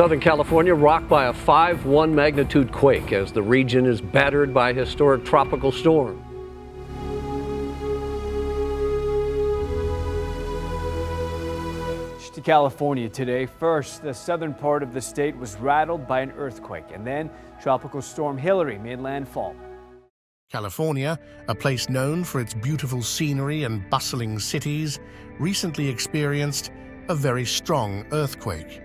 Southern California rocked by a 5-1 magnitude quake as the region is battered by a historic tropical storm. To California today. First, the southern part of the state was rattled by an earthquake, and then Tropical Storm Hilary made landfall. California, a place known for its beautiful scenery and bustling cities, recently experienced a very strong earthquake.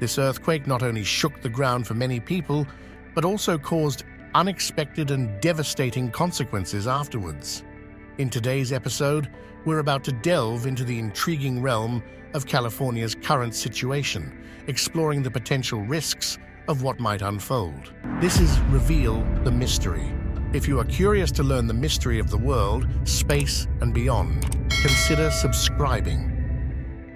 This earthquake not only shook the ground for many people, but also caused unexpected and devastating consequences afterwards. In today's episode, we're about to delve into the intriguing realm of California's current situation, exploring the potential risks of what might unfold. This is Reveal the Mystery. If you are curious to learn the mystery of the world, space, and beyond, consider subscribing.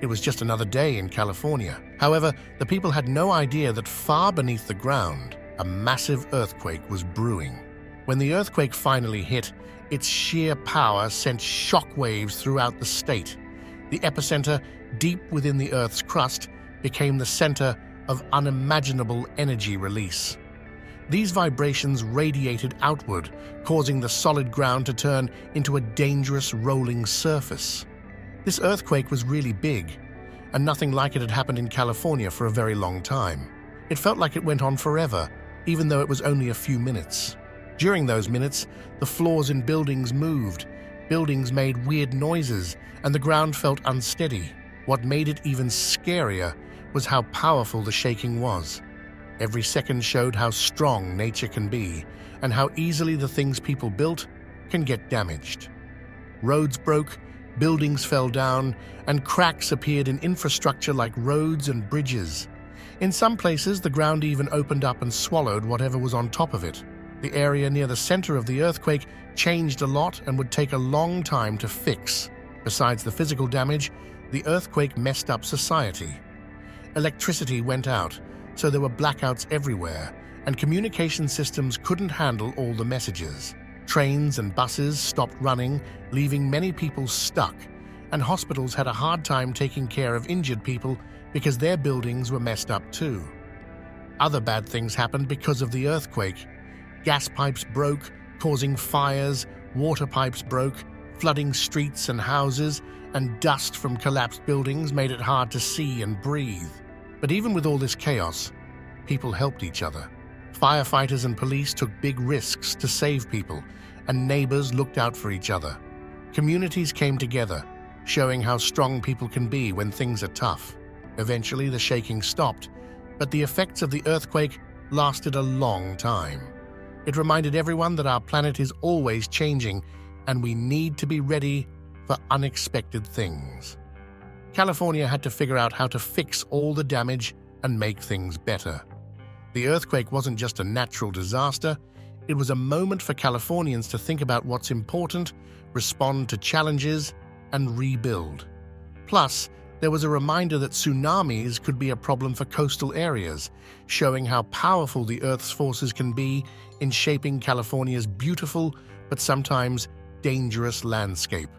It was just another day in California. However, the people had no idea that far beneath the ground, a massive earthquake was brewing. When the earthquake finally hit, its sheer power sent shockwaves throughout the state. The epicenter, deep within the Earth's crust, became the center of unimaginable energy release. These vibrations radiated outward, causing the solid ground to turn into a dangerous rolling surface. This earthquake was really big, and nothing like it had happened in California for a very long time. It felt like it went on forever, even though it was only a few minutes. During those minutes, the floors in buildings moved, buildings made weird noises, and the ground felt unsteady. What made it even scarier was how powerful the shaking was. Every second showed how strong nature can be, and how easily the things people built can get damaged. Roads broke, buildings fell down, and cracks appeared in infrastructure like roads and bridges. In some places, the ground even opened up and swallowed whatever was on top of it. The area near the center of the earthquake changed a lot and would take a long time to fix. Besides the physical damage, the earthquake messed up society. Electricity went out, so there were blackouts everywhere, and communication systems couldn't handle all the messages. Trains and buses stopped running, leaving many people stuck, and hospitals had a hard time taking care of injured people because their buildings were messed up too. Other bad things happened because of the earthquake. Gas pipes broke, causing fires, water pipes broke, flooding streets and houses, and dust from collapsed buildings made it hard to see and breathe. But even with all this chaos, people helped each other. Firefighters and police took big risks to save people, and neighbors looked out for each other. Communities came together, showing how strong people can be when things are tough. Eventually, the shaking stopped, but the effects of the earthquake lasted a long time. It reminded everyone that our planet is always changing, and we need to be ready for unexpected things. California had to figure out how to fix all the damage and make things better. The earthquake wasn't just a natural disaster, it was a moment for Californians to think about what's important, respond to challenges, and rebuild. Plus, there was a reminder that tsunamis could be a problem for coastal areas, showing how powerful the Earth's forces can be in shaping California's beautiful but sometimes dangerous landscape.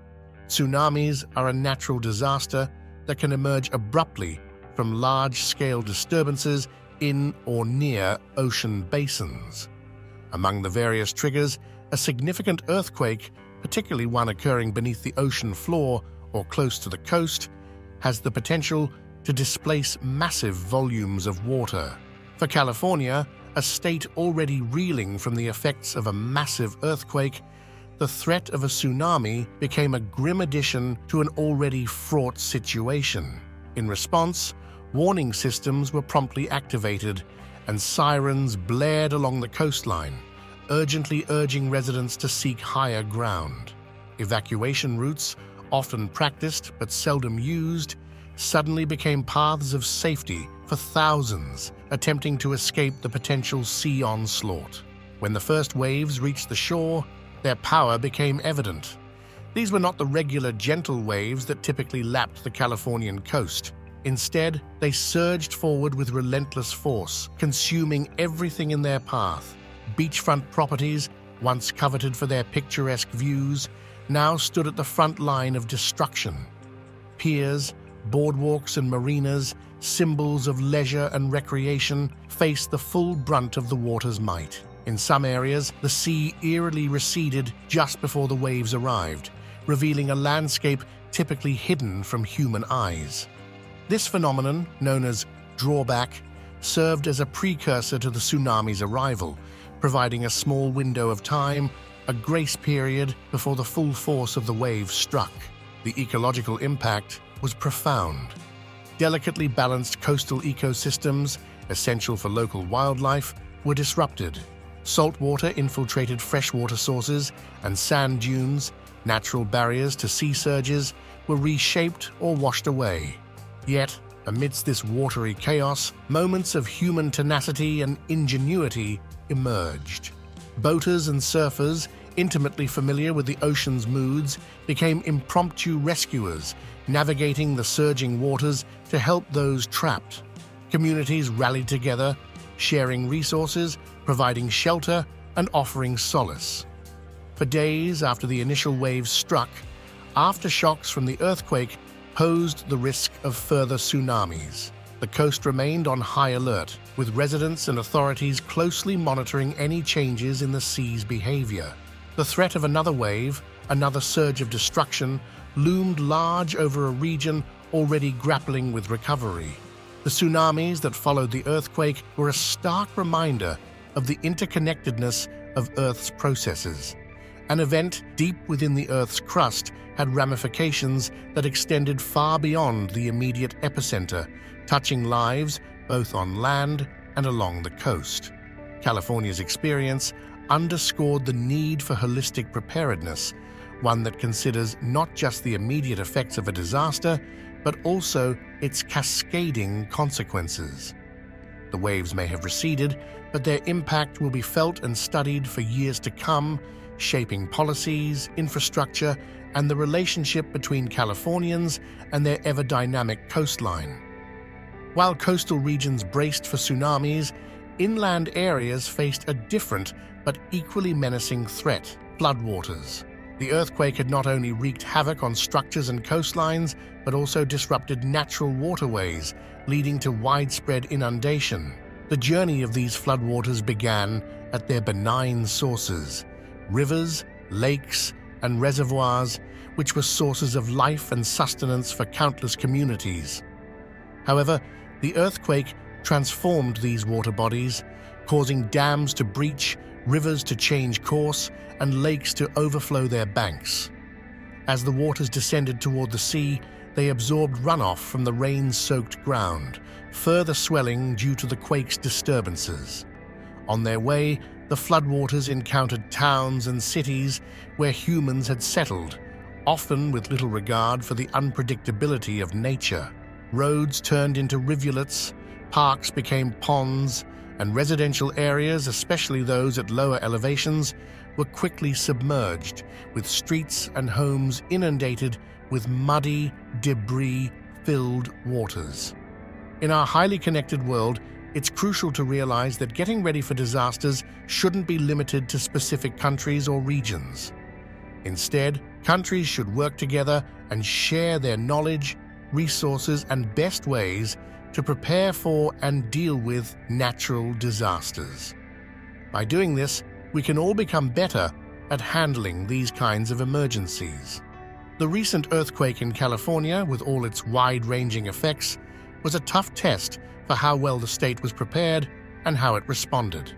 Tsunamis are a natural disaster that can emerge abruptly from large-scale disturbances in or near ocean basins. Among the various triggers, a significant earthquake, particularly one occurring beneath the ocean floor or close to the coast, has the potential to displace massive volumes of water. For California, a state already reeling from the effects of a massive earthquake, the threat of a tsunami became a grim addition to an already fraught situation. In response, warning systems were promptly activated and sirens blared along the coastline, urgently urging residents to seek higher ground. Evacuation routes, often practiced but seldom used, suddenly became paths of safety for thousands attempting to escape the potential sea onslaught. When the first waves reached the shore, their power became evident. These were not the regular gentle waves that typically lapped the Californian coast. Instead, they surged forward with relentless force, consuming everything in their path. Beachfront properties, once coveted for their picturesque views, now stood at the front line of destruction. Piers, boardwalks, and marinas symbols of leisure and recreation, face the full brunt of the water's might. In some areas, the sea eerily receded just before the waves arrived, revealing a landscape typically hidden from human eyes. This phenomenon, known as drawback, served as a precursor to the tsunami's arrival, providing a small window of time, a grace period before the full force of the wave struck. The ecological impact was profound. Delicately balanced coastal ecosystems, essential for local wildlife, were disrupted. Saltwater infiltrated freshwater sources, and sand dunes, natural barriers to sea surges, were reshaped or washed away. Yet, amidst this watery chaos, moments of human tenacity and ingenuity emerged. Boaters and surfers, intimately familiar with the ocean's moods, became impromptu rescuers, navigating the surging waters to help those trapped. Communities rallied together, sharing resources, providing shelter, and offering solace. For days after the initial waves struck, aftershocks from the earthquake posed the risk of further tsunamis. The coast remained on high alert, with residents and authorities closely monitoring any changes in the sea's behavior. The threat of another wave, another surge of destruction, loomed large over a region already grappling with recovery. The tsunamis that followed the earthquake were a stark reminder of the interconnectedness of Earth's processes. An event deep within the Earth's crust had ramifications that extended far beyond the immediate epicenter, touching lives both on land and along the coast. California's experience underscored the need for holistic preparedness, one that considers not just the immediate effects of a disaster, but also its cascading consequences. The waves may have receded, but their impact will be felt and studied for years to come, shaping policies, infrastructure, and the relationship between Californians and their ever dynamic coastline. While coastal regions braced for tsunamis, inland areas faced a different but equally menacing threat floodwaters. The earthquake had not only wreaked havoc on structures and coastlines, but also disrupted natural waterways, leading to widespread inundation. The journey of these floodwaters began at their benign sources rivers, lakes, and reservoirs, which were sources of life and sustenance for countless communities. However, the earthquake transformed these water bodies, causing dams to breach, rivers to change course, and lakes to overflow their banks. As the waters descended toward the sea, they absorbed runoff from the rain-soaked ground, further swelling due to the quake's disturbances. On their way, the floodwaters encountered towns and cities where humans had settled, often with little regard for the unpredictability of nature. Roads turned into rivulets, parks became ponds, and residential areas, especially those at lower elevations, were quickly submerged, with streets and homes inundated with muddy, debris-filled waters. In our highly connected world, it's crucial to realize that getting ready for disasters shouldn't be limited to specific countries or regions. Instead, countries should work together and share their knowledge, resources, and best ways to prepare for and deal with natural disasters. By doing this, we can all become better at handling these kinds of emergencies. The recent earthquake in California, with all its wide-ranging effects, was a tough test for how well the state was prepared and how it responded.